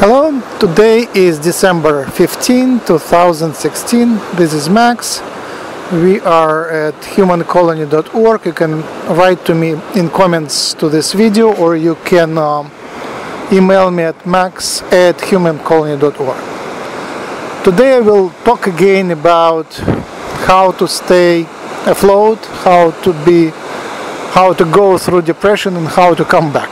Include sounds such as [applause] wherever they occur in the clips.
Hello, today is December 15, 2016. This is Max. We are at humancolony.org. You can write to me in comments to this video or you can um, email me at max at humancolony.org. Today I will talk again about how to stay afloat, how to be, how to go through depression and how to come back.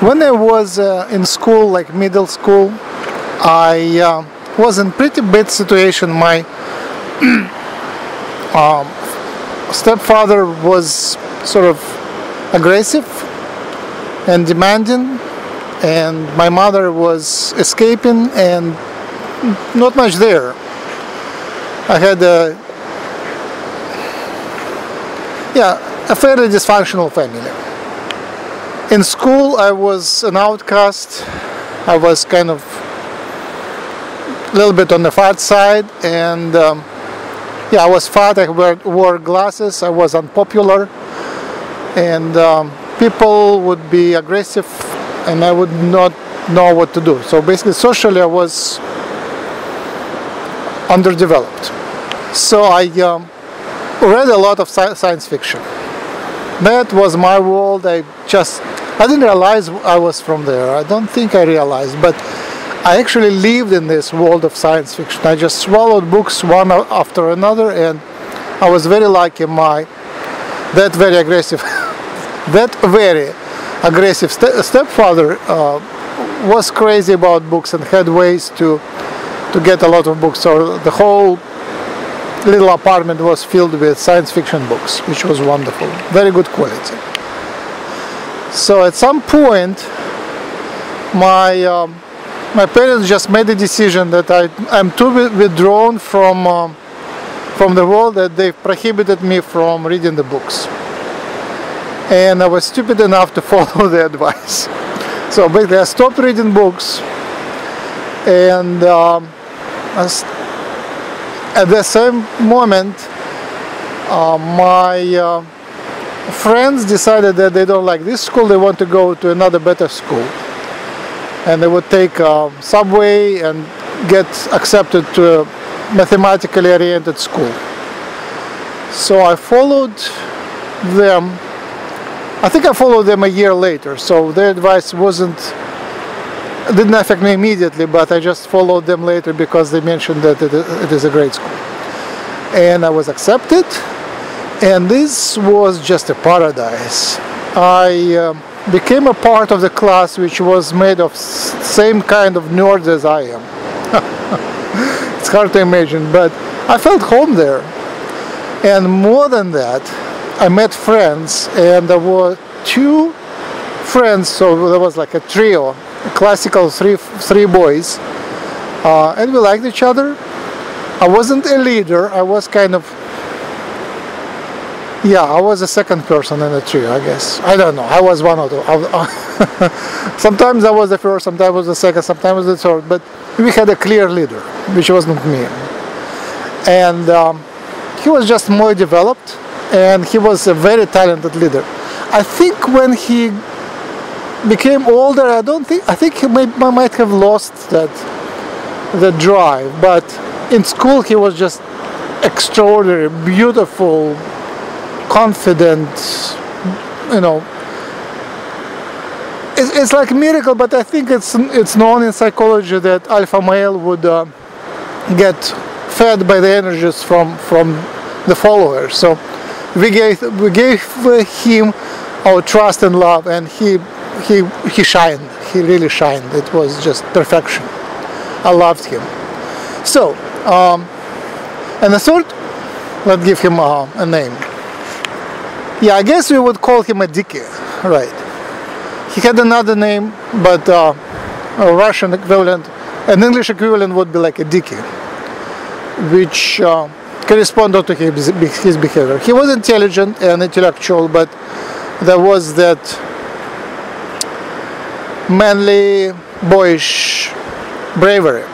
When I was uh, in school, like middle school, I uh, was in pretty bad situation. My [clears throat] um, stepfather was sort of aggressive and demanding, and my mother was escaping and not much there. I had a yeah a fairly dysfunctional family in school I was an outcast. I was kind of a little bit on the fat side and um, yeah I was fat. I wore, glasses. I was unpopular. And um, people would be aggressive and I would not know what to do. So basically socially I was underdeveloped. So I um, read a lot of science fiction. That was my world. I just I didn't realize I was from there. I don't think I realized, but I actually lived in this world of science fiction. I just swallowed books one after another, and I was very lucky. My that very aggressive, [laughs] that very aggressive st stepfather uh, was crazy about books and had ways to to get a lot of books. So the whole little apartment was filled with science fiction books, which was wonderful, very good quality. So at some point, my um, my parents just made a decision that I I'm too withdrawn from uh, from the world that they prohibited me from reading the books, and I was stupid enough to [laughs] follow the advice. So basically, I stopped reading books, and um, at the same moment, uh, my uh, friends decided that they don't like this school, they want to go to another better school. And they would take a subway and get accepted to a mathematically oriented school. So I followed them. I think I followed them a year later, so their advice wasn't didn't affect me immediately, but I just followed them later because they mentioned that it is a great school. And I was accepted and this was just a paradise. I uh, became a part of the class which was made of same kind of nerds as I am. [laughs] it's hard to imagine, but I felt home there. And more than that, I met friends, and there were two friends, so there was like a trio, a classical three three boys, uh, and we liked each other. I wasn't a leader; I was kind of yeah, I was the second person in the trio, I guess. I don't know. I was one of the. [laughs] sometimes I was the first, sometimes I was the second, sometimes I was the third. But we had a clear leader, which wasn't me. And um, he was just more developed, and he was a very talented leader. I think when he became older, I don't think. I think he may, might have lost that the drive. But in school, he was just extraordinary, beautiful confident, you know. It's, it's like a miracle, but I think it's it's known in psychology that alpha male would uh, get fed by the energies from from the followers. So we gave we gave him our trust and love, and he he he shined. He really shined. It was just perfection. I loved him. So, um, and the third, let's give him uh, a name. Yeah, I guess we would call him a Dicky, right? He had another name, but uh, a Russian equivalent, an English equivalent would be like a Dicky, which uh, corresponded to his, his behavior. He was intelligent and intellectual, but there was that manly, boyish bravery.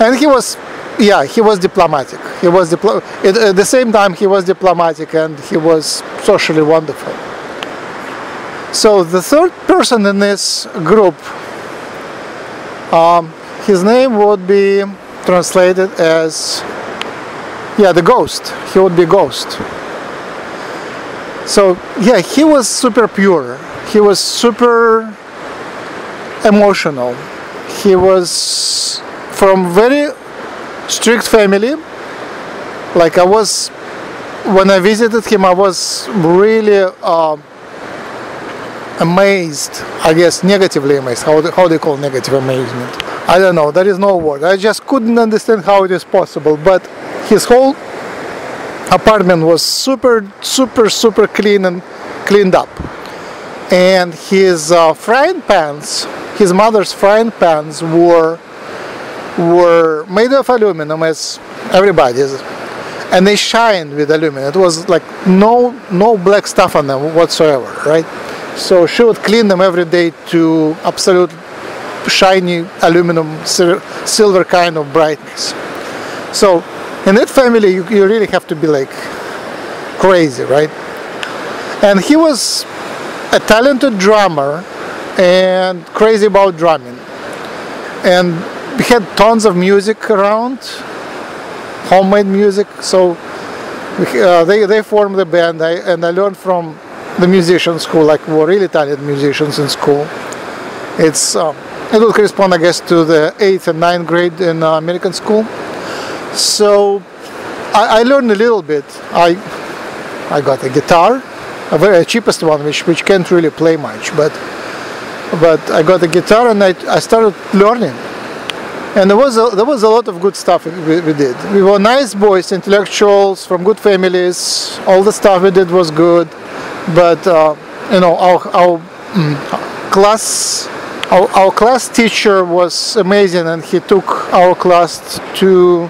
And he was yeah, he was diplomatic. He was diplo- at the same time he was diplomatic and he was socially wonderful. So the third person in this group, um, his name would be translated as, yeah, the ghost. He would be ghost. So yeah, he was super pure. He was super emotional. He was from very strict family. Like I was, when I visited him, I was really uh, amazed. I guess negatively amazed. How how they call negative amazement? I don't know. There is no word. I just couldn't understand how it is possible. But his whole apartment was super, super, super clean and cleaned up. And his uh, frying pans, his mother's frying pans were were made of aluminum as everybody's and they shined with aluminum. It was like no no black stuff on them whatsoever right? So she would clean them every day to absolute shiny aluminum silver kind of brightness. So in that family you, you really have to be like crazy right? And he was a talented drummer and crazy about drumming. And we had tons of music around homemade music so uh, they, they formed the band I, and I learned from the musician school like were really talented musicians in school it's um, it would correspond I guess to the 8th and 9th grade in uh, American school so I, I, learned a little bit. I I got a guitar, a very cheapest one, which which can't really play much, but but I got a guitar and I, I started learning. And there was a, there was a lot of good stuff we, we did. We were nice boys, intellectuals from good families. All the stuff we did was good, but uh, you know our our mm, class our, our class teacher was amazing, and he took our class to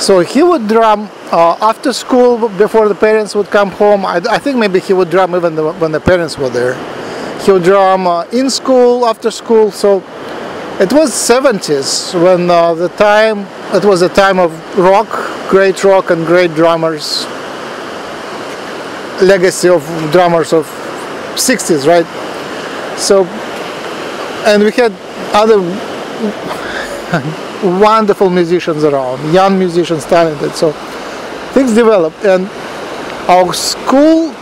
so he would drum uh, after school before the parents would come home. I, I think maybe he would drum even the, when the parents were there. He would drum uh, in school, after school. So it was 70s when uh, the time, it was a time of rock, great rock and great drummers. Legacy of drummers of 60s, right? So, and we had other [laughs] wonderful musicians around, young musicians, talented. So things developed, and our school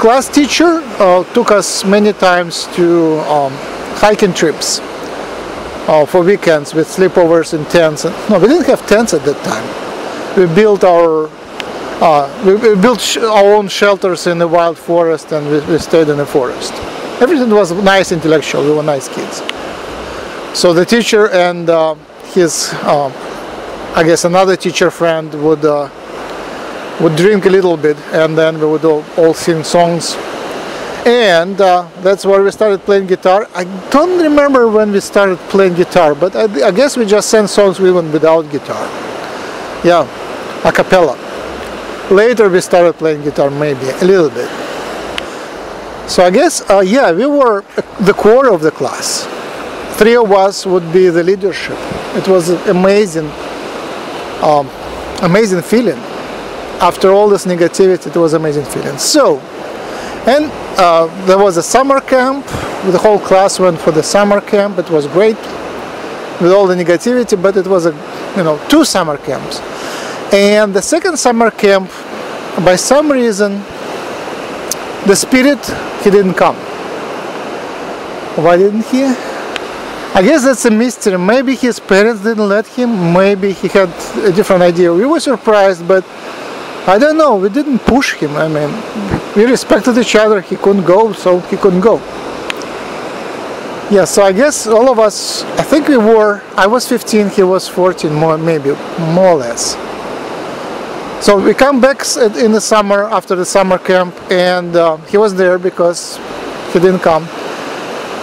class teacher uh, took us many times to um, hiking trips uh, for weekends with sleepovers in tents. No, we didn't have tents at that time. We built our uh, we, we, built our own shelters in the wild forest, and we, we stayed in the forest. Everything was nice, intellectual. We were nice kids. So the teacher and uh, his, uh, I guess another teacher friend would uh, would drink a little bit, and then we would all, all sing songs. And uh, that's where we started playing guitar. I don't remember when we started playing guitar, but I, I guess we just sang songs even without guitar. Yeah, a cappella. Later we started playing guitar, maybe a little bit. So I guess, uh, yeah, we were the core of the class. Three of us would be the leadership it was amazing um, amazing feeling after all this negativity it was amazing feeling so and uh, there was a summer camp. The whole class went for the summer camp. It was great with all the negativity but it was a you know two summer camps. And the second summer camp by some reason the spirit he didn't come. Why didn't he? I guess that's a mystery. Maybe his parents didn't let him, maybe he had a different idea. We were surprised, but I don't know, we didn't push him. I mean, we respected each other, he couldn't go, so he couldn't go. Yeah, so I guess all of us, I think we were, I was 15, he was 14, more maybe, more or less. So we come back in the summer, after the summer camp, and uh, he was there because he didn't come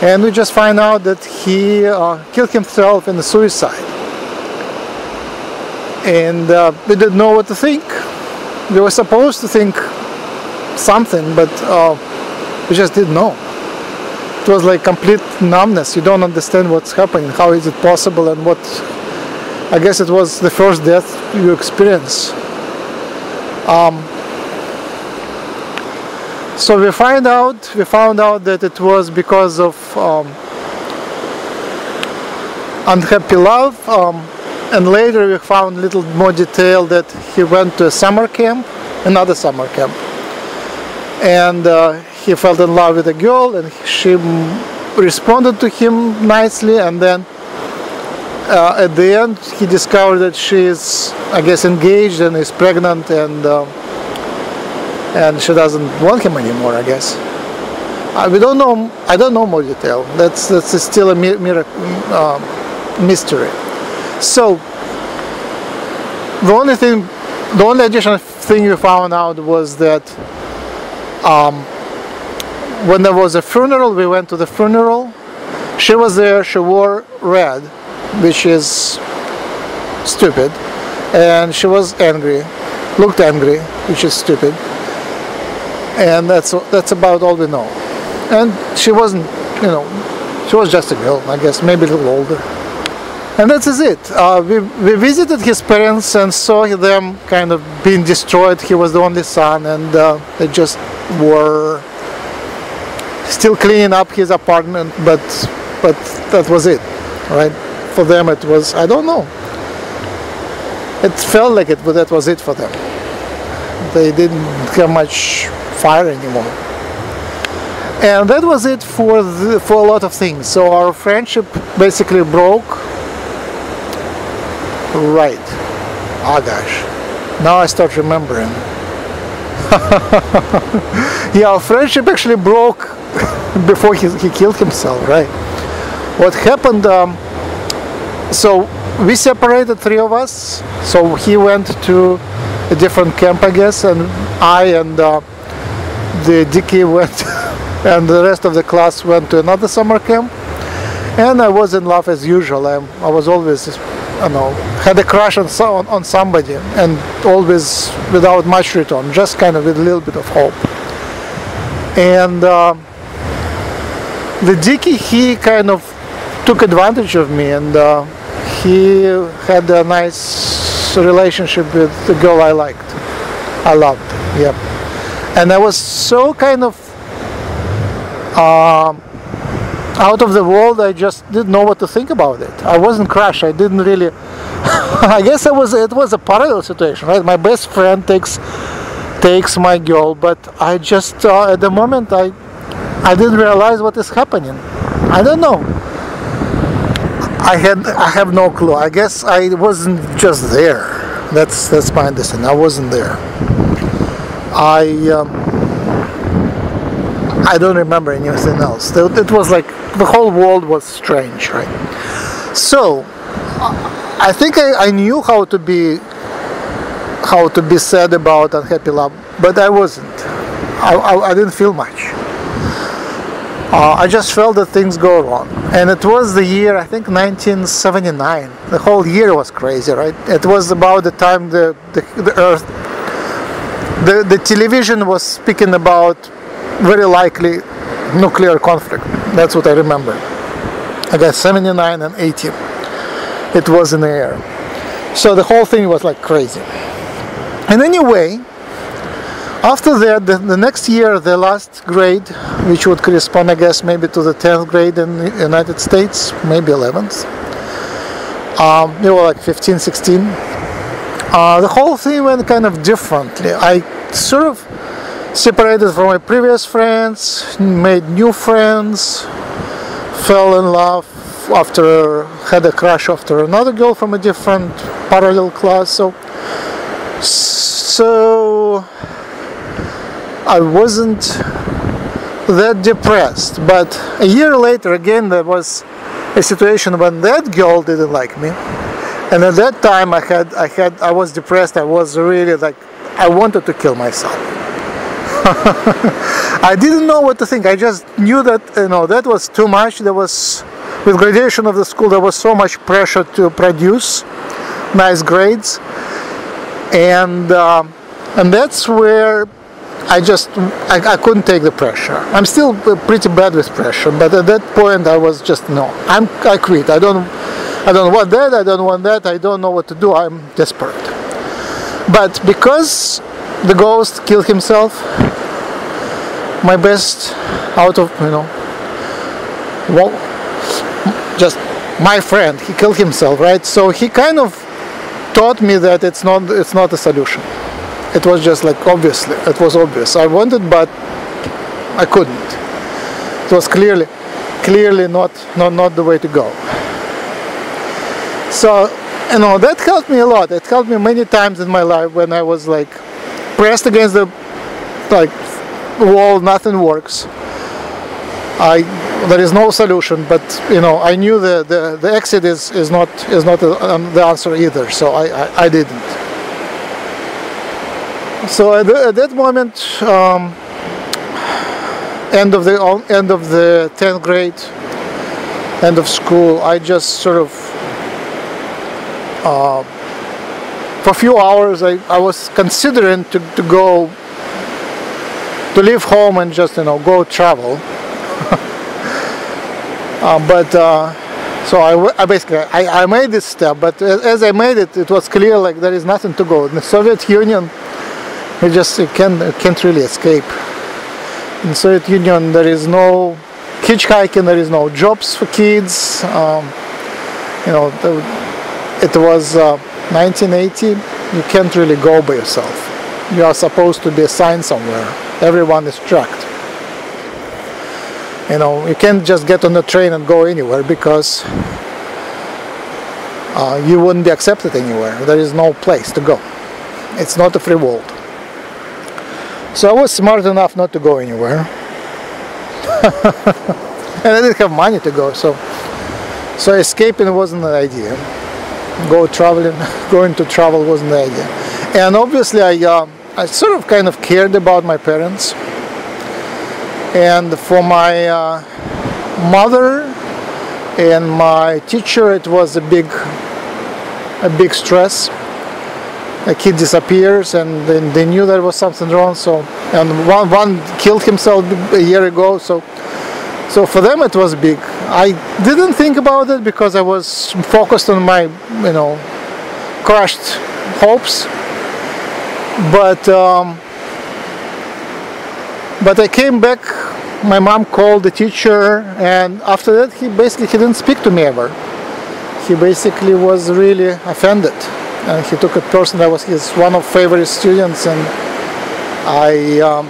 and we just find out that he uh, killed himself in a suicide and uh, we didn't know what to think we were supposed to think something but uh, we just didn't know. It was like complete numbness. You don't understand what's happening. How is it possible and what I guess it was the first death you experience. Um, so we find out we found out that it was because of um, unhappy love um, and later we found little more detail that he went to a summer camp another summer camp and uh, he fell in love with a girl and she responded to him nicely. And then uh, at the end he discovered that she is I guess engaged and is pregnant and uh, and she doesn't want him anymore I guess. Uh, we don't know I don't know more detail. That's that's still a uh, mystery. So the only thing the only additional thing we found out was that um, when there was a funeral we went to the funeral. She was there she wore red which is stupid. And she was angry looked angry which is stupid. And that's that's about all we know. And she wasn't you know she was just a girl I guess maybe a little older. And that is it. Uh, we, we visited his parents and saw them kind of being destroyed. He was the only son and uh, they just were still cleaning up his apartment but but that was it right? For them it was I don't know. It felt like it but that was it for them. They didn't have much fire anymore. And that was it for the, for a lot of things. So our friendship basically broke. Right. Oh gosh now I start remembering [laughs] yeah our friendship actually broke [laughs] before he, he killed himself right? What happened um, so we separated three of us. So he went to a different camp I guess and I and uh, the Dicky [laughs] went and the rest of the class went to another summer camp. And I was in love as usual. I, I was always you know had a crush on, on, on somebody and always without much return just kind of with a little bit of hope and uh, the Dicky he kind of took advantage of me and uh, he had a nice relationship with the girl I liked. I loved, yep. And I was so kind of uh, [laughs] out of the world, I just didn't know what to think about it. I wasn't crushed, I didn't really... [laughs] I guess it was, it was a parallel situation, right? My best friend takes takes my girl, but I just, uh, at the moment, I, I didn't realize what is happening. I don't know. I had I have no clue. I guess I wasn't just there. That's that's my understanding. I wasn't there. I um, I don't remember anything else. It was like the whole world was strange, right? So I think I, I knew how to be how to be sad about unhappy love, but I wasn't. I, I, I didn't feel much uh, I just felt that things go wrong. And it was the year, I think 1979. The whole year was crazy, right? It was about the time the, the, the Earth, the, the television was speaking about very likely nuclear conflict. That's what I remember. I guess 79 and 80. It was in the air. So the whole thing was like crazy. And anyway, after that, the, the, next year, the last grade, which would correspond, I guess, maybe to the 10th grade in the United States, maybe 11th, um, we were like 15, 16. Uh, the whole thing went kind of differently. I sort of separated from my previous friends, made new friends, fell in love after had a crush after another girl from a different parallel class. So, so I wasn't that depressed. But a year later, again, there was a situation when that girl didn't like me, and at that time, I had, I had, I was depressed. I was really like, I wanted to kill myself. [laughs] I didn't know what to think. I just knew that you know that was too much. There was, with graduation of the school, there was so much pressure to produce nice grades, and uh, and that's where I just I, I, couldn't take the pressure. I'm still pretty bad with pressure, but at that point I was just no. I'm I quit. I don't I don't want that. I don't want that. I don't know what to do. I'm desperate. But because the ghost killed himself, my best out of you know well just my friend. He killed himself right? So he kind of taught me that it's not it's not a solution. It was just like obviously it was obvious. I wanted but i couldn't. It was clearly clearly not not not the way to go. So you know that helped me a lot. It helped me many times in my life when i was like pressed against the like wall nothing works. I there is no solution but you know i knew the the, the exit is is not is not um, the answer either so I, I, I didn't. So at, the, at that moment um, end of the end of the 10th grade end of school i just sort of uh, for a few hours I, I was considering to, to go to leave home and just you know go travel. [laughs] Uh, but uh, so I, I basically I, I, made this step but as I made it it was clear like there is nothing to go. In the Soviet Union you just you can, you can't really escape. In Soviet Union there is no hitchhiking there is no jobs for kids. Um, you know it was uh, 1980 you can't really go by yourself. You are supposed to be assigned somewhere everyone is tracked. You know you can't just get on the train and go anywhere because uh, you wouldn't be accepted anywhere. There is no place to go. It's not a free world. So I was smart enough not to go anywhere. [laughs] And I didn't have money to go so so escaping wasn't an idea. Go traveling, [laughs] going to travel wasn't an idea. And obviously I, uh, I sort of kind of cared about my parents. And for my uh, mother and my teacher, it was a big, a big stress. A kid disappears, and then they knew there was something wrong. So, and one one killed himself a year ago. So, so for them it was big. I didn't think about it because I was focused on my, you know, crushed hopes. But um, but I came back. My mom called the teacher, and after that, he basically he didn't speak to me ever. He basically was really offended, and he took a person that was his one of favorite students, and I um,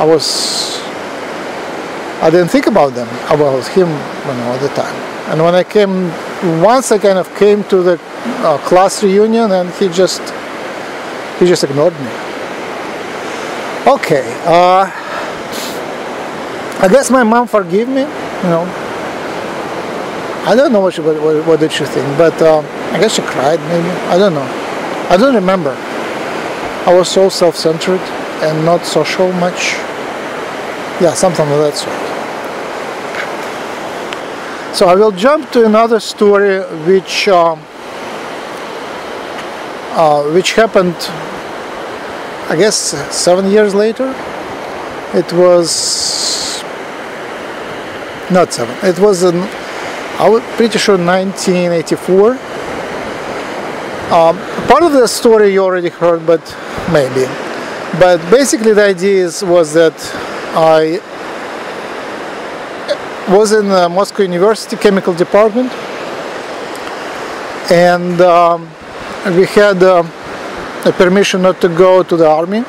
I was I didn't think about them, about him you know, the time. And when I came, once I kind of came to the uh, class reunion and he just, he just ignored me. Okay, uh, I guess my mom forgave me, you know. I don't know what, she, what, what did she think, but uh, I guess she cried maybe, I don't know. I don't remember. I was so self-centered and not social much. Yeah, something of that sort. So I will jump to another story which uh, uh, which happened I guess seven years later. It was not seven. It was an I was pretty sure 1984. Um, part of the story you already heard, but maybe. But basically, the idea is, was that I was in the Moscow University Chemical Department and um, we had uh, a permission not to go to the army.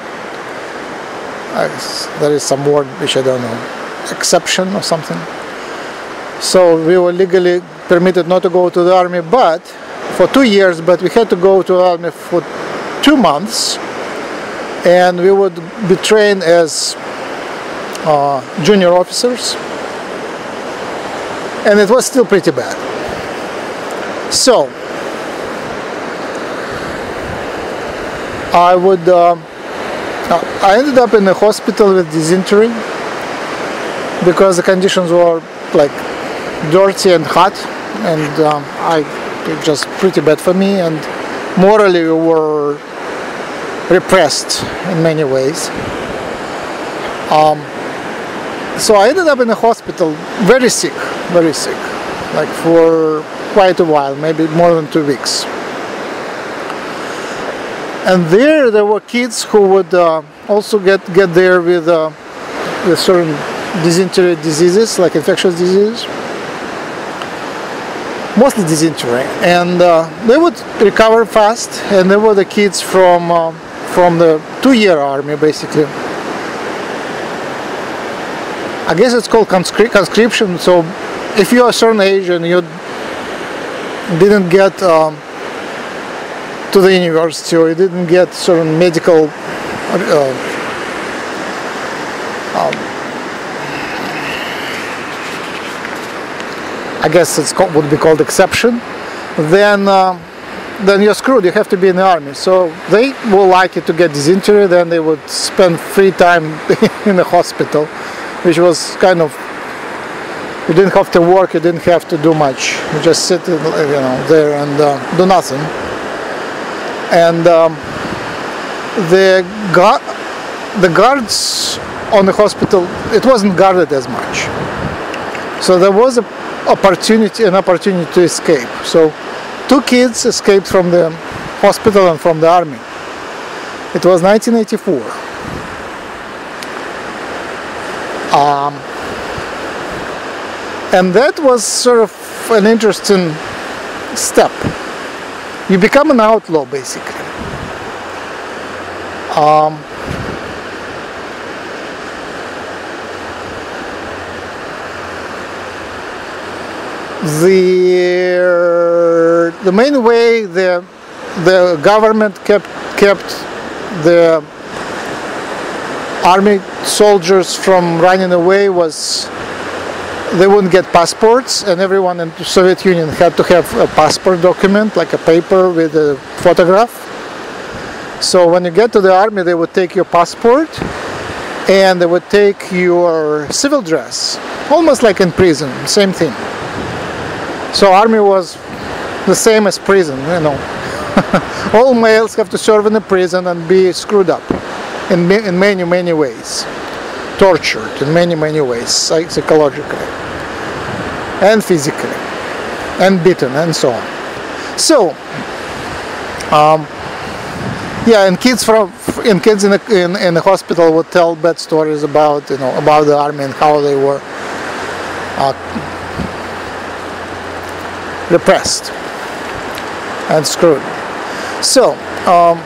there is some word which I don't know, exception or something. So we were legally permitted not to go to the army, but for two years, but we had to go to the army for two months and we would be trained as uh, junior officers and it was still pretty bad. So I would uh, I ended up in the hospital with dysentery because the conditions were like dirty and hot and um, I it just pretty bad for me and morally we were repressed in many ways. Um, so I ended up in the hospital very sick, very sick, like for quite a while, maybe more than two weeks. And there there were kids who would uh, also get get there with uh, with certain dysentery diseases like infectious diseases mostly dysentery. And uh, they would recover fast. And they were the kids from uh, from the two-year army basically. I guess it's called conscri conscription. So if you're a certain age and you didn't get um, to the university or you didn't get certain medical uh, um, I guess it's called, would be called exception. Then uh, then you're screwed. You have to be in the army. So they will like you to get dysentery then they would spend free time [laughs] in the hospital which was kind of you didn't have to work. You didn't have to do much. You just sit you know there and uh, do nothing and um, the the guards on the hospital it wasn't guarded as much. So there was a opportunity an opportunity to escape. So two kids escaped from the hospital and from the army. It was 1984 um, and that was sort of an interesting step you become an outlaw basically. Um, the the main way the the government kept kept the army soldiers from running away was they wouldn't get passports and everyone in the Soviet Union had to have a passport document like a paper with a photograph. So when you get to the army they would take your passport and they would take your civil dress almost like in prison same thing. So army was the same as prison you know. [laughs] All males have to serve in the prison and be screwed up in, in many many ways tortured in many many ways psychologically and physically and beaten and so on. So um, yeah and kids from and kids in the, in, in the hospital would tell bad stories about you know about the army and how they were uh, repressed and screwed. So um,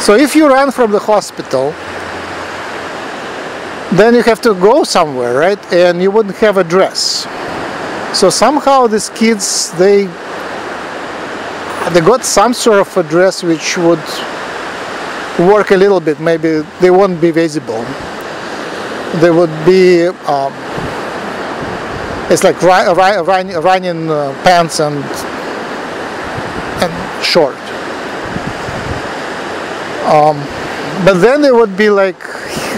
so if you run from the hospital then you have to go somewhere, right? And you wouldn't have a dress. So somehow these kids, they they got some sort of a dress which would work a little bit. Maybe they won't be visible. They would be. Um, it's like running uh, pants and and short. Um, but then they would be like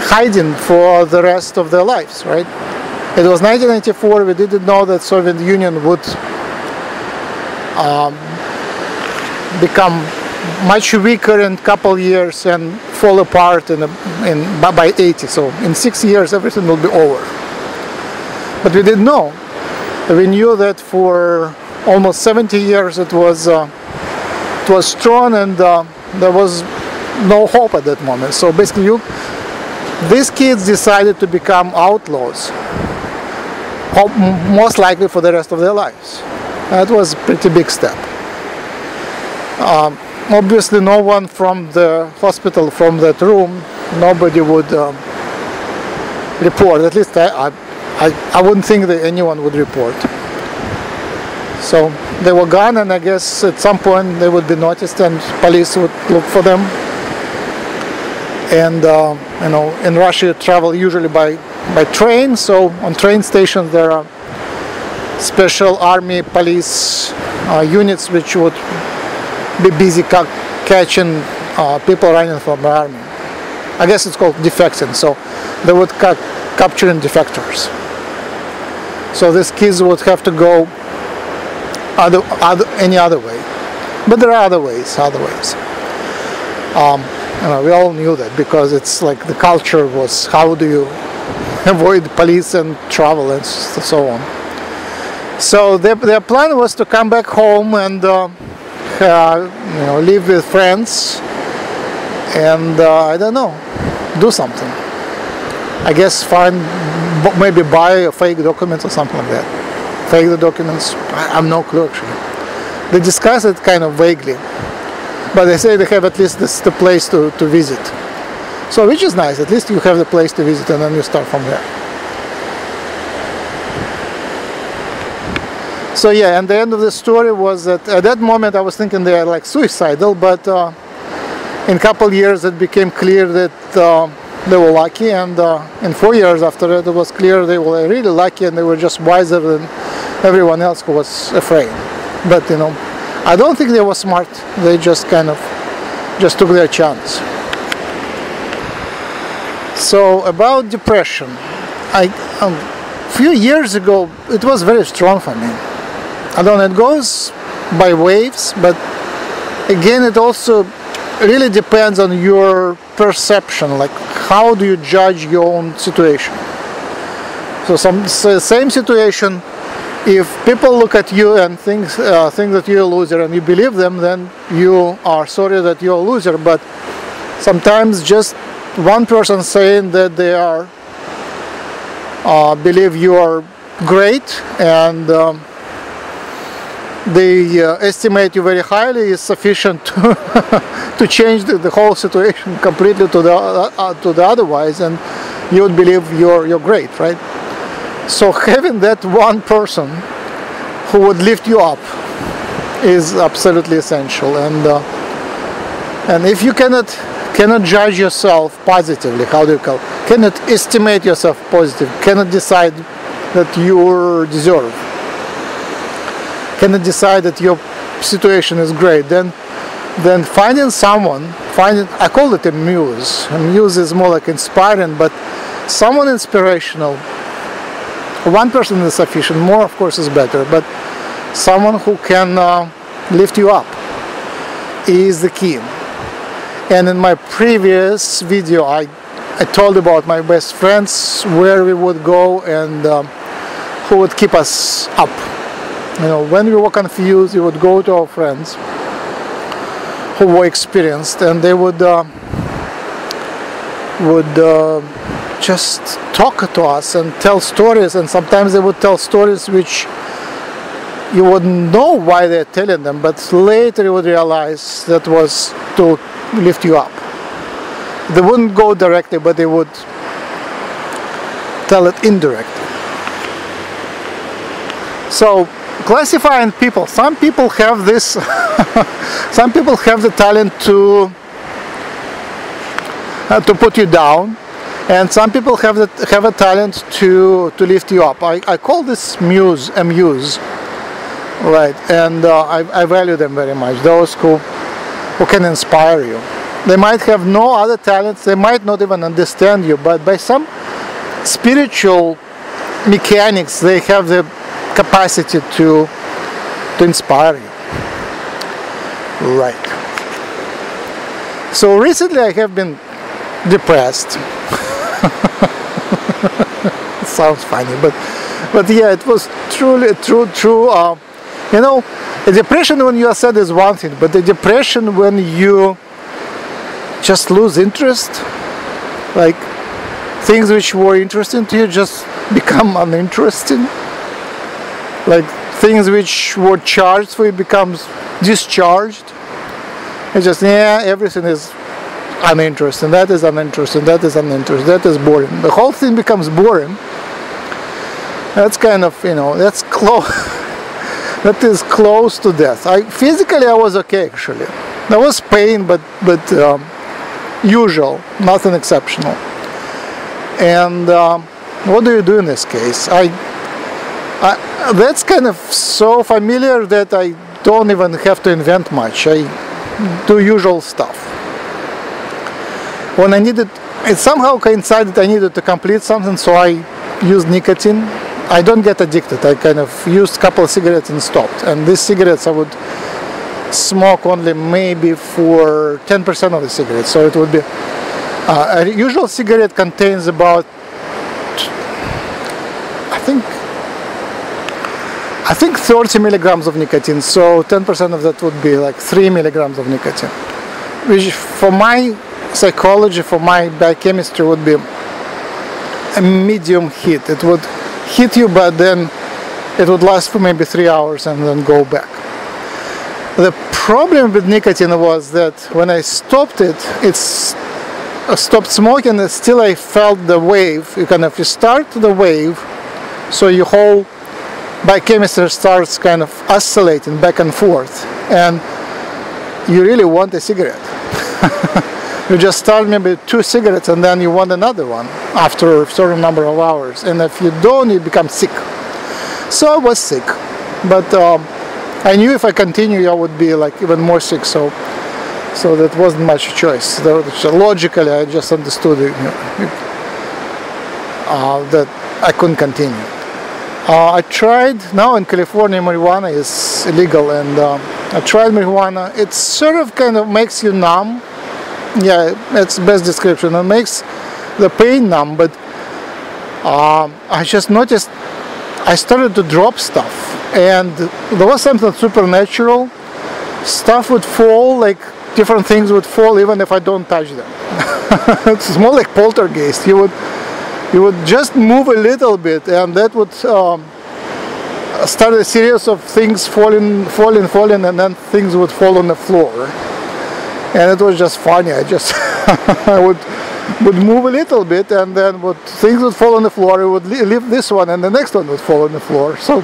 hiding for the rest of their lives, right? It was 1994, we didn't know that Soviet Union would um, become much weaker in a couple years and fall apart in, a, in by 80. So in six years everything will be over. But we didn't know. We knew that for almost 70 years it was uh, it was strong and uh, there was no hope at that moment. So basically you these kids decided to become outlaws, most likely for the rest of their lives. That was a pretty big step. Um, obviously no one from the hospital, from that room, nobody would um, report. At least I, I, I wouldn't think that anyone would report. So they were gone and I guess at some point they would be noticed and police would look for them and uh, you know in Russia you travel usually by by train. So on train stations there are special army police uh, units which would be busy ca catching uh, people running from the army. I guess it's called defecting. So they would ca capturing defectors. So these kids would have to go other, other any other way. But there are other ways other ways. Um, we all knew that because it's like the culture was how do you avoid police and travel and so on. So their, their plan was to come back home and uh, uh, you know live with friends and uh, I don't know, do something. I guess find, maybe buy a fake documents or something like that. Fake the documents, I have no clue actually. They discussed it kind of vaguely, but they say they have at least this, the place to, to visit. So which is nice, at least you have the place to visit and then you start from there. So yeah, and the end of the story was that at that moment I was thinking they are like suicidal, but uh, in a couple years it became clear that uh, they were lucky and uh, in four years after that it was clear they were really lucky and they were just wiser than everyone else who was afraid but you know I don't think they were smart. They just kind of just took their chance. So about depression I um, a few years ago it was very strong for me. I don't know it goes by waves but again it also really depends on your perception like how do you judge your own situation? So some same situation if people look at you and think uh, think that you're a loser and you believe them then you are sorry that you're a loser. But sometimes just one person saying that they are uh, believe you are great and um, they uh, estimate you very highly is sufficient to, [laughs] to change the, the, whole situation [laughs] completely to the uh, uh, to the otherwise and you would believe you're you're great right so having that one person who would lift you up is absolutely essential and uh, and if you cannot cannot judge yourself positively how do you call cannot estimate yourself positive cannot decide that you deserve cannot decide that your situation is great, then then finding someone, finding I call it a muse. A muse is more like inspiring, but someone inspirational. One person is sufficient. More, of course, is better, but someone who can uh, lift you up is the key. And in my previous video, I I told about my best friends, where we would go, and um, who would keep us up you know, when we were confused, we would go to our friends who were experienced, and they would uh, would uh, just talk to us and tell stories. And sometimes they would tell stories which you wouldn't know why they're telling them, but later you would realize that was to lift you up. They wouldn't go directly, but they would tell it indirectly. So classifying people some people have this [laughs] some people have the talent to uh, to put you down and some people have the, have a talent to to lift you up. I, I call this muse a muse. Right and uh, I, I value them very much. Those who who can inspire you. They might have no other talents. They might not even understand you but by some spiritual mechanics they have the capacity to to inspire you. Right. So recently I have been depressed [laughs] sounds funny but but yeah it was truly true true uh, you know a depression when you are sad is one thing but the depression when you just lose interest like things which were interesting to you just [laughs] become uninteresting. Like things which were charged for it becomes discharged. It's just yeah everything is uninteresting that is uninteresting that is uninteresting that is boring. The whole thing becomes boring. That's kind of you know that's close [laughs] that is close to death. I physically I was okay actually. There was pain but but um, usual nothing exceptional. And um, what do you do in this case? I I, that's kind of so familiar that I don't even have to invent much. I do usual stuff. When I needed, it somehow coincided I needed to complete something, so I used nicotine. I don't get addicted. I kind of used a couple of cigarettes and stopped. And these cigarettes I would smoke only maybe for 10% of the cigarettes. So it would be uh, a usual cigarette contains about I think I think 30 milligrams of nicotine, so 10% of that would be like 3 milligrams of nicotine, which for my psychology for my biochemistry would be a medium heat. It would hit you, but then it would last for maybe three hours and then go back. The problem with nicotine was that when I stopped it, it's I stopped smoking and still I felt the wave. You kind of you start the wave, so your whole biochemistry starts kind of oscillating back and forth, and you really want a cigarette. [laughs] you just start maybe two cigarettes and then you want another one after a certain number of hours, and if you don't, you become sick. So I was sick, but um, I knew if I continue, I would be like even more sick. So, so that wasn't much choice. Logically, I just understood you know, uh, that I couldn't continue. Uh, I tried. Now in California, marijuana is illegal, and uh, I tried marijuana. It sort of kind of makes you numb. Yeah, that's the best description. It makes the pain numb, but um, I just noticed I started to drop stuff. And there was something supernatural. Stuff would fall like different things would fall even if I don't touch them. [laughs] It's more like poltergeist. You would you would just move a little bit and that would um, start a series of things falling falling falling and then things would fall on the floor and it was just funny I just [laughs] I would would move a little bit and then would, things would fall on the floor, it would leave this one and the next one would fall on the floor. So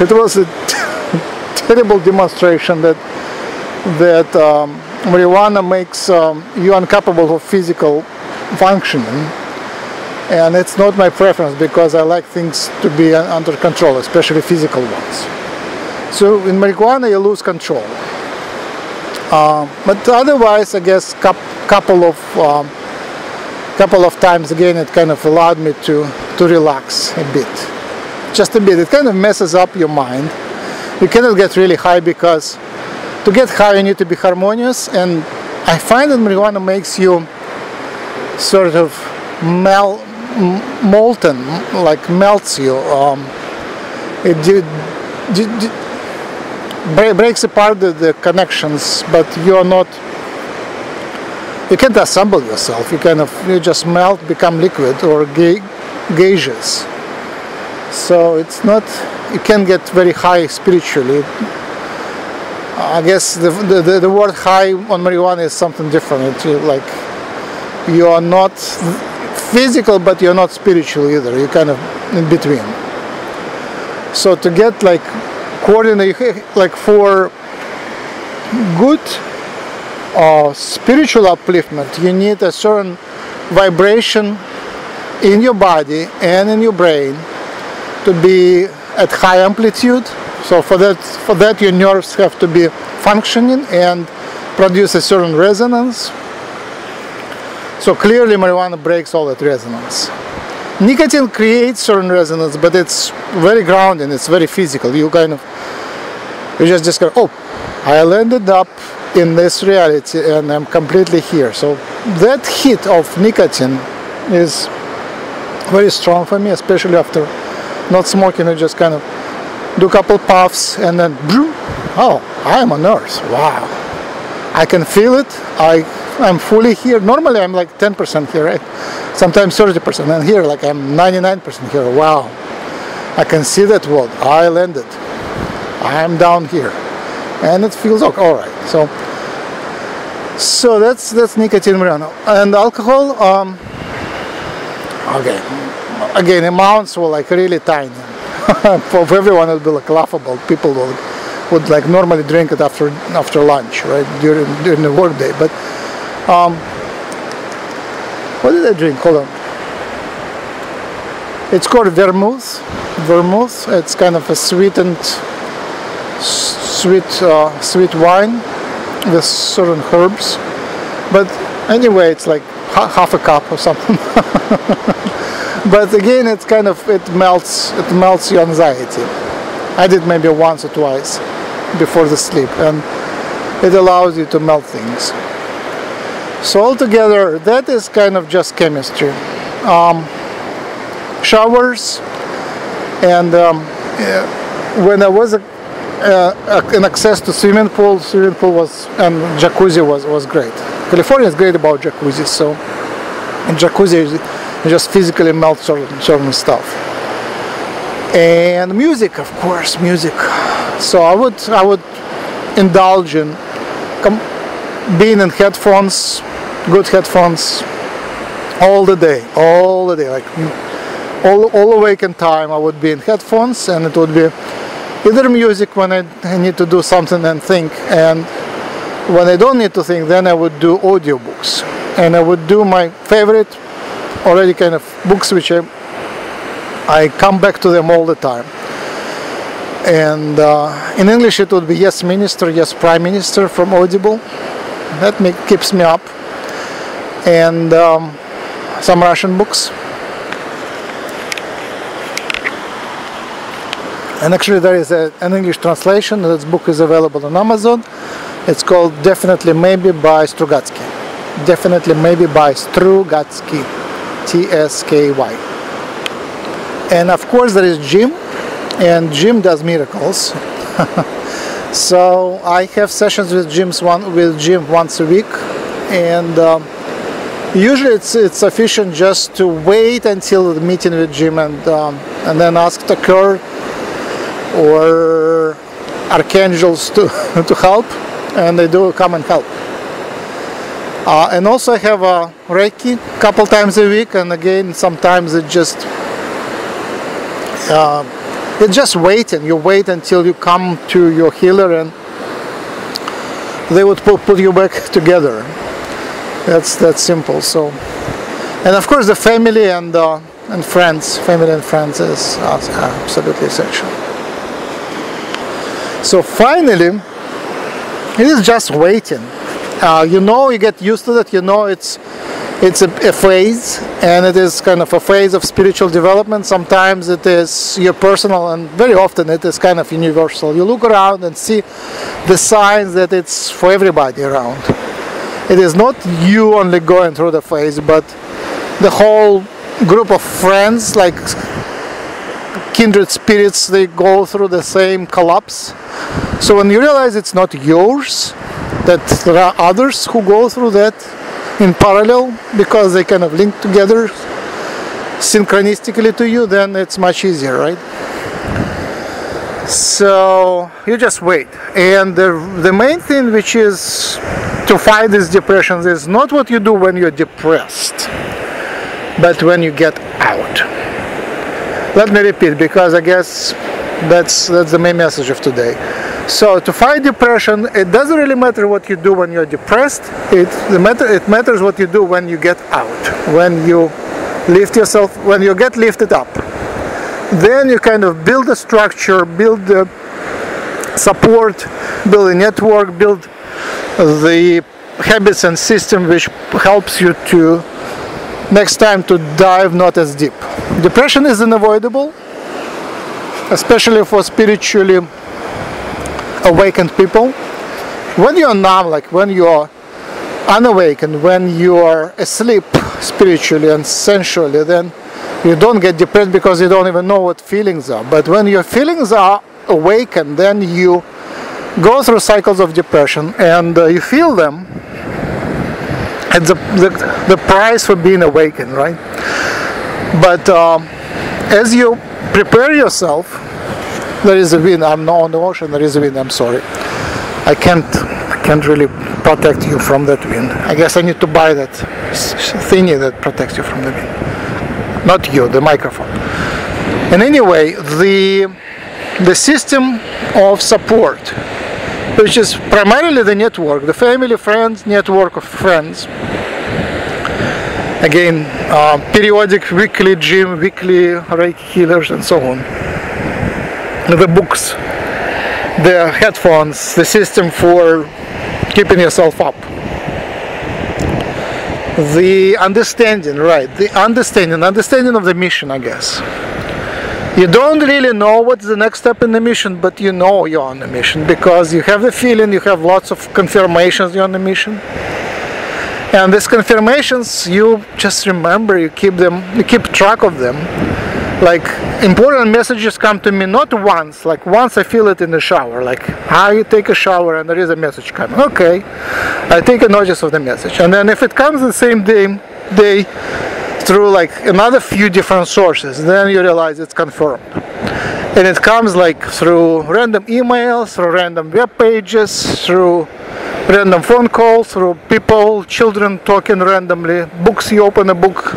it was a [laughs] terrible demonstration that that um, marijuana makes um, you incapable of physical functioning and it's not my preference because I like things to be under control, especially physical ones. So in marijuana you lose control. Uh, but otherwise, I guess, couple of um, couple of times again it kind of allowed me to to relax a bit. Just a bit. It kind of messes up your mind. You cannot get really high because to get high you need to be harmonious and I find that marijuana makes you sort of mel molten like melts you. Um, it, it breaks apart the, the connections but you are not you can't assemble yourself. You kind of you just melt, become liquid or ga gaseous. So it's not. You can get very high spiritually. I guess the, the, the word high on marijuana is something different. You, like you are not physical, but you're not spiritual either. You're kind of in between. So to get like coordinate, like for good uh, spiritual upliftment, you need a certain vibration in your body and in your brain to be at high amplitude. So for that, for that your nerves have to be functioning and produce a certain resonance. So clearly marijuana breaks all that resonance. Nicotine creates certain resonance, but it's very grounding, it's very physical. You kind of, you just discover, oh, I landed up in this reality and I'm completely here. So that hit of nicotine is very strong for me, especially after not smoking. I just kind of do a couple puffs and then, oh, I'm on Earth. Wow. I can feel it. I, I'm fully here. Normally I'm like 10% here, right? Sometimes 30%. And here, like I'm 99% here. Wow. I can see that world. I landed. I'm down here. And it feels okay. All right. So so that's that's nicotine marijuana and alcohol um, okay again amounts were like really tiny [laughs] for everyone it would be like laughable people would, would like normally drink it after after lunch right during during the workday but um, what did I drink? Hold on. It's called vermouth. Vermouth. It's kind of a sweetened sweet uh, sweet wine with certain herbs. But anyway it's like half a cup or something. [laughs] But again it's kind of it melts it melts your anxiety. I did maybe once or twice before the sleep and it allows you to melt things so altogether that is kind of just chemistry um, showers and um, when I was a uh, an access to swimming pool. Swimming pool was and jacuzzi was was great. California is great about jacuzzi, so in jacuzzi just physically melt certain, certain stuff. And music, of course, music. So I would I would indulge in being in headphones, good headphones, all the day, all the day, like all, all awakened time I would be in headphones and it would be either music when I, I need to do something and think and when I don't need to think then I would do audiobooks. And I would do my favorite already kind of books which I, I come back to them all the time. And uh, in English it would be Yes Minister, Yes Prime Minister from Audible. That make, keeps me up and um, some Russian books. And actually there is a, an English translation. This book is available on Amazon. It's called Definitely Maybe by Strugatsky. Definitely Maybe by Strugatsky. T-S-K-Y and of course there is Jim and Jim does miracles. [laughs] So I have sessions with Jim's one with Jim once a week and um, usually it's it's sufficient just to wait until the meeting with Jim and um, and then ask the Girk or archangels to, [laughs] to help and they do come and help. Uh, and also I have a Reiki a couple times a week and again sometimes it just uh, it's just waiting you wait until you come to your healer and they would put, put you back [laughs] together that's that simple so and of course the family and uh, and friends family and friends is absolutely essential so finally, it is just waiting. Uh, you know, you get used to that. You know, it's it's a, a, phase, and it is kind of a phase of spiritual development. Sometimes it is your personal, and very often it is kind of universal. You look around and see the signs that it's for everybody around. It is not you only going through the phase, but the whole group of friends, like kindred spirits they go through the same collapse. So when you realize it's not yours that there are others who go through that in parallel because they kind of link together synchronistically to you then it's much easier right so you just wait and the, the main thing which is to fight these depressions is not what you do when you're depressed but when you get out let me repeat because I guess that's that's the main message of today. So to fight depression, it doesn't really matter what you do when you're depressed. It matter it matters what you do when you get out, when you lift yourself, when you get lifted up. Then you kind of build a structure, build the support, build a network, build the habits and system which helps you to next time to dive not as deep. Depression is unavoidable, especially for spiritually awakened people. When you're numb, like when you're unawakened, when you're asleep spiritually and sensually, then you don't get depressed because you don't even know what feelings are. But when your feelings are awakened, then you go through cycles of depression and uh, you feel them it's the, the, the price for being awakened, right? But um, as you prepare yourself, there is a wind. I'm not on the ocean. There is a wind. I'm sorry. I can't. I can't really protect you from that wind. I guess I need to buy that thingy that protects you from the wind. Not you, the microphone. And anyway, the the system of support which is primarily the network, the family, friends, network of friends. Again, uh, periodic weekly Jim, weekly Reiki healers, and so on. The books, the headphones, the system for keeping yourself up. The understanding, right? The understanding, understanding of the mission, I guess you don't really know what's the next step in the mission, but you know you're on the mission because you have the feeling, you have lots of confirmations you're on the mission. And these confirmations, you just remember, you keep them, you keep track of them, like important messages come to me not once like once i feel it in the shower. Like i take a shower and there is a message coming. Okay. I take a notice of the message. And then if it comes the same day day through like another few different sources then you realize it's confirmed. And it comes like through random emails through random web pages through random phone calls through people children talking randomly books you open a book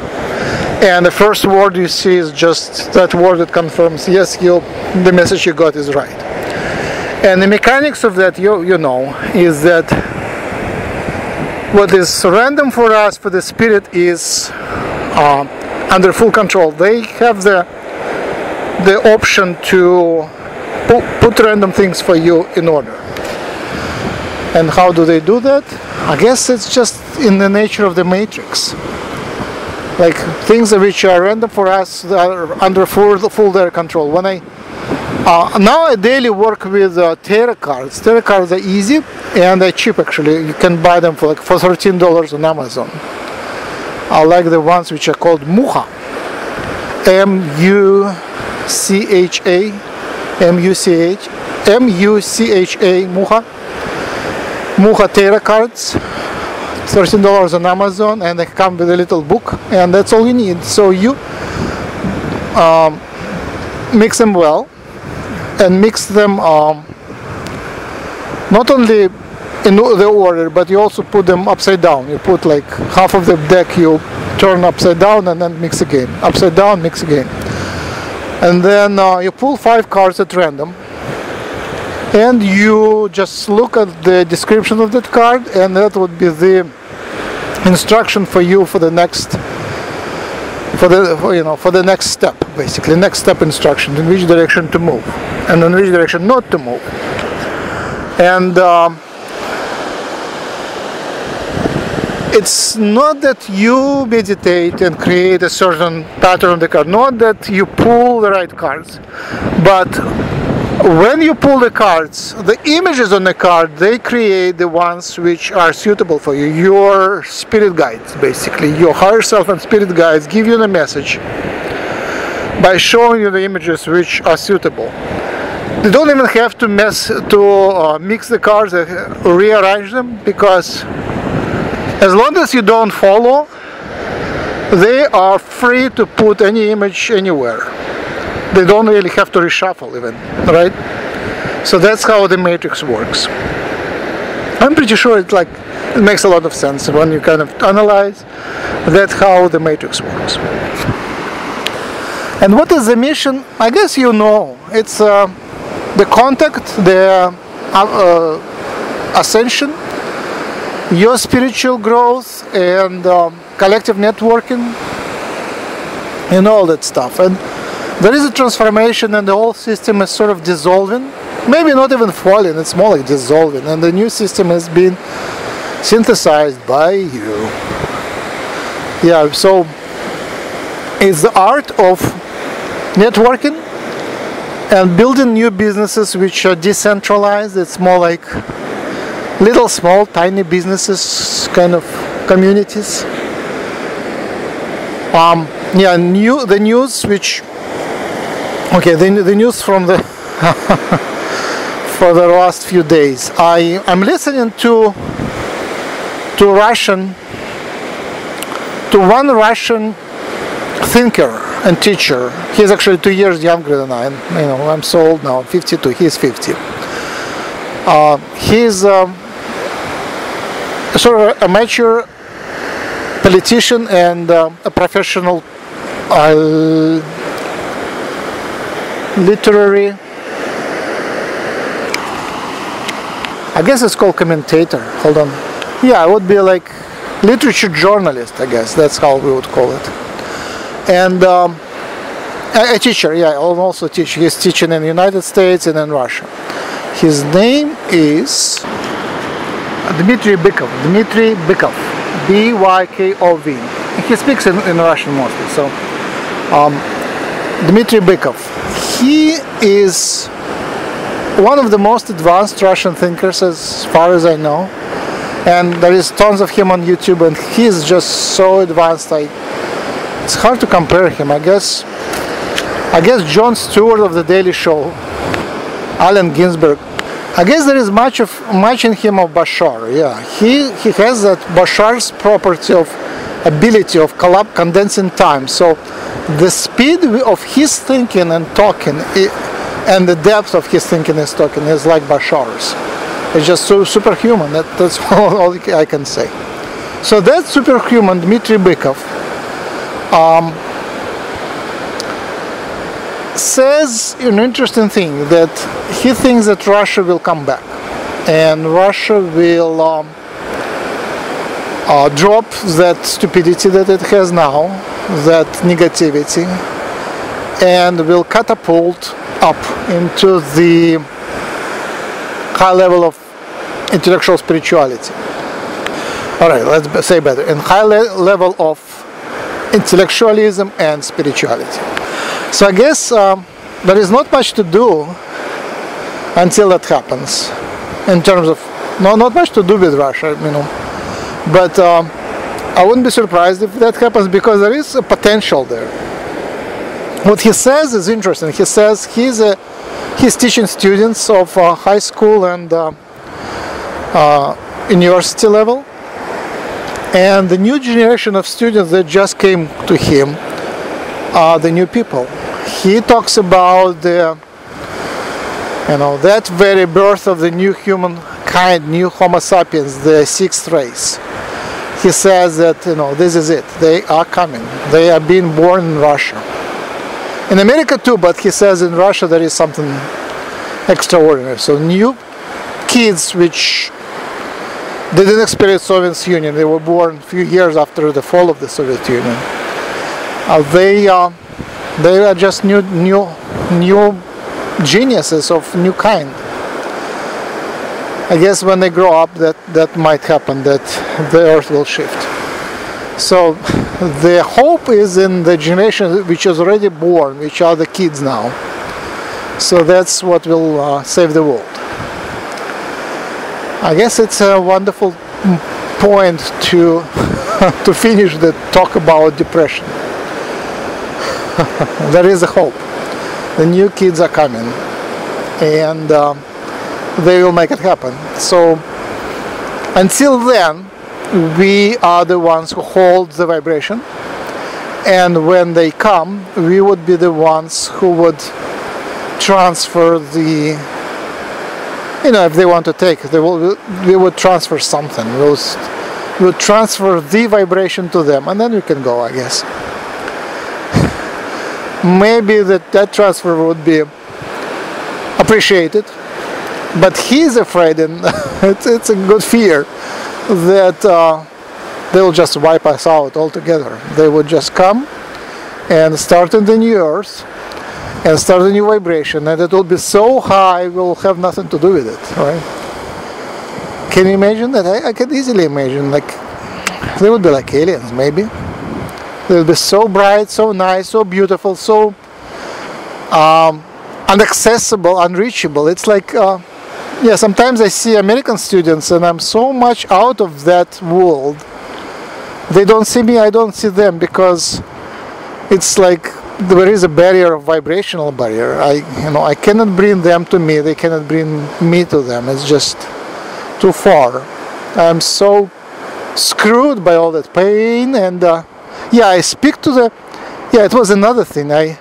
and the first word you see is just that word that confirms yes you the message you got is right. And the mechanics of that you you know is that what is random for us for the spirit is uh, under full control. They have the the option to put, put random things for you in order. And how do they do that? I guess it's just in the nature of the matrix like things which are random for us are under full, full their control. When I uh, now I daily work with uh, tarot cards. Tarot cards are easy and they're cheap actually. You can buy them for like for thirteen dollars on Amazon. I like the ones which are called Mucha. M U C H A M U C H M U C H A Mucha. Mucha tarot cards $13 on Amazon and they come with a little book and that's all you need. So you um, mix them well and mix them um, not only in the order but you also put them upside down. You put like half of the deck you turn upside down and then mix again. Upside down mix again. And then uh, you pull five cards at random and you just look at the description of that card and that would be the instruction for you for the next for the for, you know for the next step basically. Next step instruction in which direction to move and in which direction not to move. And um, it's not that you meditate and create a certain pattern on the card not that you pull the right cards but when you pull the cards, the images on the card, they create the ones which are suitable for you. Your spirit guides, basically. Your higher self and spirit guides give you the message by showing you the images which are suitable. They don't even have to mess to uh, mix the cards, uh, rearrange them, because as long as you don't follow, they are free to put any image anywhere they don't really have to reshuffle even, right? So that's how the matrix works. I'm pretty sure it like it makes a lot of sense when you kind of analyze that's how the matrix works. And what is the mission? I guess you know. It's uh, the contact, the uh, uh, ascension, your spiritual growth, and um, collective networking, and all that stuff. And there is a transformation and the old system is sort of dissolving. Maybe not even falling it's more like dissolving. And the new system has been synthesized by you. Yeah so it's the art of networking and building new businesses which are decentralized it's more like little small tiny businesses kind of communities. Um, yeah new the news which Okay, the, the news from the [laughs] for the last few days. I am listening to to Russian to one Russian thinker and teacher. He's actually two years younger than I. am. You know, I'm so old now. 52. He's 50. Uh, he's um, sort of a mature politician and uh, a professional. Uh, literary. I guess it's called commentator. Hold on. Yeah I would be like literature journalist I guess. That's how we would call it. And um, a, a, teacher yeah I'll also teach he's teaching in the United States and in Russia. His name is Dmitry Bykov Dmitry Bykov B-Y-K-O-V he speaks in, in Russian mostly so um, Dmitry Bykov he is one of the most advanced Russian thinkers as far as I know and there is tons of him on YouTube and he is just so advanced I it's hard to compare him I guess I guess Jon Stewart of the Daily Show, Allen Ginsberg. I guess there is much of much in him of Bashar. Yeah, he he has that Bashar's property of ability of collab condensing time. So the speed of his thinking and talking and the depth of his thinking and talking is like Bashar's. It's just so superhuman. That, that's [laughs] all I can say. So that superhuman Dmitry Bykov um, says an interesting thing that he thinks that Russia will come back and Russia will um, uh, drop that stupidity that it has now, that negativity, and will catapult up into the high level of intellectual spirituality. All right, let's say better. In high le level of intellectualism and spirituality. So I guess um, there is not much to do until that happens in terms of no not much to do with Russia you know but um, I wouldn't be surprised if that happens because there is a potential there. What he says is interesting. He says he's a he's teaching students of uh, high school and uh, uh, university level. And the new generation of students that just came to him are the new people. He talks about the you know that very birth of the new human kind new homo sapiens the sixth race he says that you know this is it. They are coming. They are being born in russia. In america too but he says in russia there is something extraordinary. So new kids which didn't experience soviet union they were born a few years after the fall of the soviet union. Uh, they uh, they are just new new new geniuses of new kind I guess when they grow up that that might happen that the earth will shift. So the hope is in the generation which is already born which are the kids now. So that's what will uh, save the world. I guess it's a wonderful point to [laughs] to finish the talk about depression. [laughs] There is a hope. The new kids are coming. And uh, they will make it happen. So until then, we are the ones who hold the vibration. And when they come, we would be the ones who would transfer the you know if they want to take they will we would transfer something. We'll, we'll transfer the vibration to them and then we can go I guess. [laughs] Maybe that that transfer would be appreciated but he's afraid and [laughs] it's, it's a good fear that uh, they'll just wipe us out altogether. They would just come and start in the new earth and start a new vibration and it will be so high we'll have nothing to do with it right? Can you imagine that? I, I can easily imagine like they would be like aliens maybe. They'll be so bright, so nice, so beautiful, so um, unaccessible, unreachable. It's like, uh, yeah, sometimes I see American students and I'm so much out of that world. They don't see me, I don't see them because it's like there is a barrier of vibrational barrier. I, you know, I cannot bring them to me. They cannot bring me to them. It's just too far. I'm so screwed by all that pain and uh, yeah I speak to the yeah it was another thing I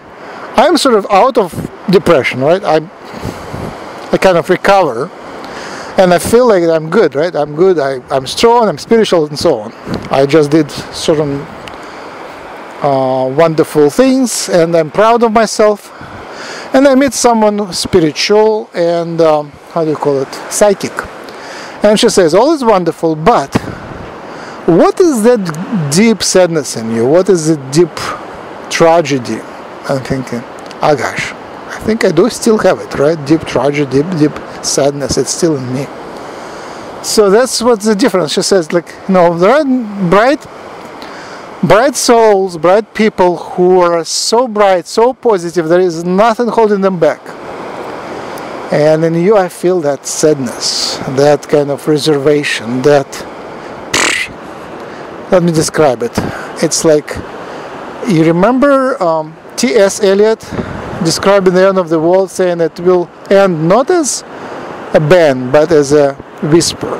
I'm sort of out of depression right I I kind of recover and I feel like I'm good right? I'm good. I, I'm strong I'm spiritual and so on. I just did certain uh, wonderful things and I'm proud of myself. And I meet someone spiritual and um, how do you call it? Psychic. And she says all is wonderful but what is that deep sadness in you? What is the deep tragedy? I'm thinking, oh gosh, I think I do still have it, right? Deep tragedy, deep, deep sadness, it's still in me. So that's what's the difference. She says, like, you know, there are bright, bright souls, bright people who are so bright, so positive, there is nothing holding them back. And in you, I feel that sadness, that kind of reservation, that let me describe it it's like you remember um, T.S. Eliot describing the end of the world, saying it will end not as a bang, but as a whisper.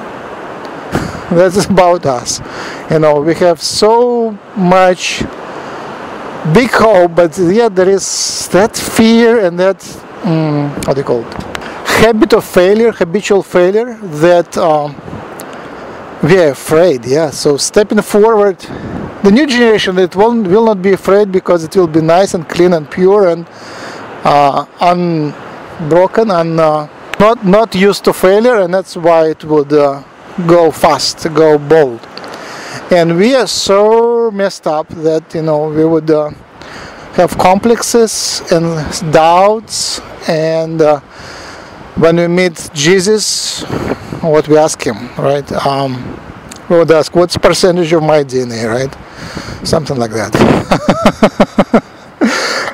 [laughs] That's about us. You know, we have so much big hope, but yet there is that fear and that, um, how do you call it? Habit of failure, habitual failure that um, we are afraid, yeah. So stepping forward, the new generation, it won't, will not be afraid because it will be nice and clean and pure and uh, unbroken and uh, not, not used to failure and that's why it would uh, go fast, go bold. And we are so messed up that, you know, we would uh, have complexes and doubts and when we meet Jesus, what we ask him, right? Um, we would ask, what's percentage of my DNA, right? Something like that.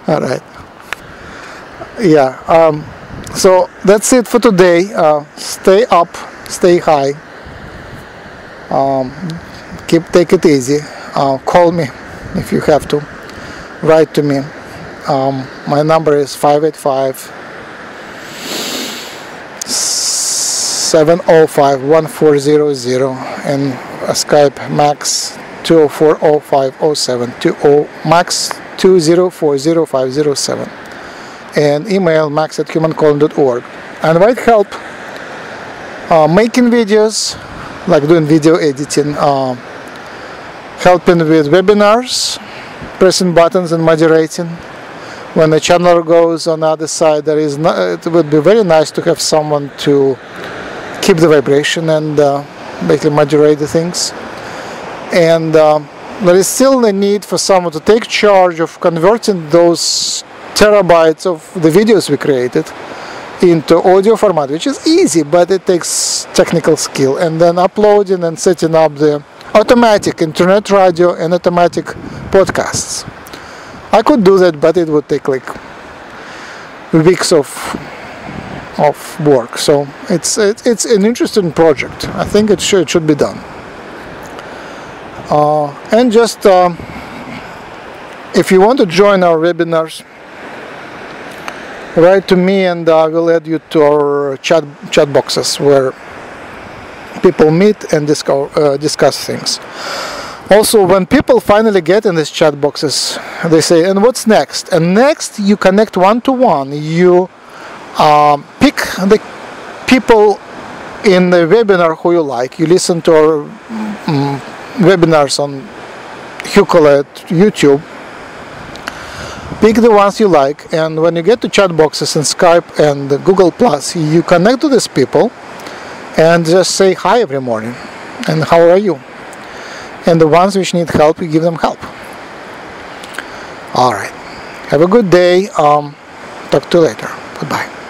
[laughs] All right. Yeah. Um, so that's it for today. Uh, stay up, stay high. Um, keep take it easy. Uh, call me if you have to. Write to me. Um, my number is 585 705 1400 and Skype max 2040507 max 2040507 and email max at humancolony.org and invite help uh, making videos like doing video editing uh, helping with webinars pressing buttons and moderating. When the channel goes on the other side there is no, it would be very nice to have someone to keep the vibration and uh, basically moderate the things. And uh, there is still a need for someone to take charge of converting those terabytes of the videos we created into audio format which is easy but it takes technical skill and then uploading and setting up the automatic internet radio and automatic podcasts I could do that, but it would take like weeks of of work. So it's it, it's an interesting project. I think it should it should be done. Uh, and just uh, if you want to join our webinars, write to me and I will add you to our chat chat boxes where people meet and discuss uh, discuss things. Also when people finally get in these chat boxes they say and what's next? And next you connect one to one you uh, pick the people in the webinar who you like. You listen to our um, webinars on Hucolo YouTube pick the ones you like and when you get to chat boxes in Skype and Google Plus you connect to these people and just say hi every morning. And how are you? And the ones which need help we give them help. All right. Have a good day. Um, talk to you later. Goodbye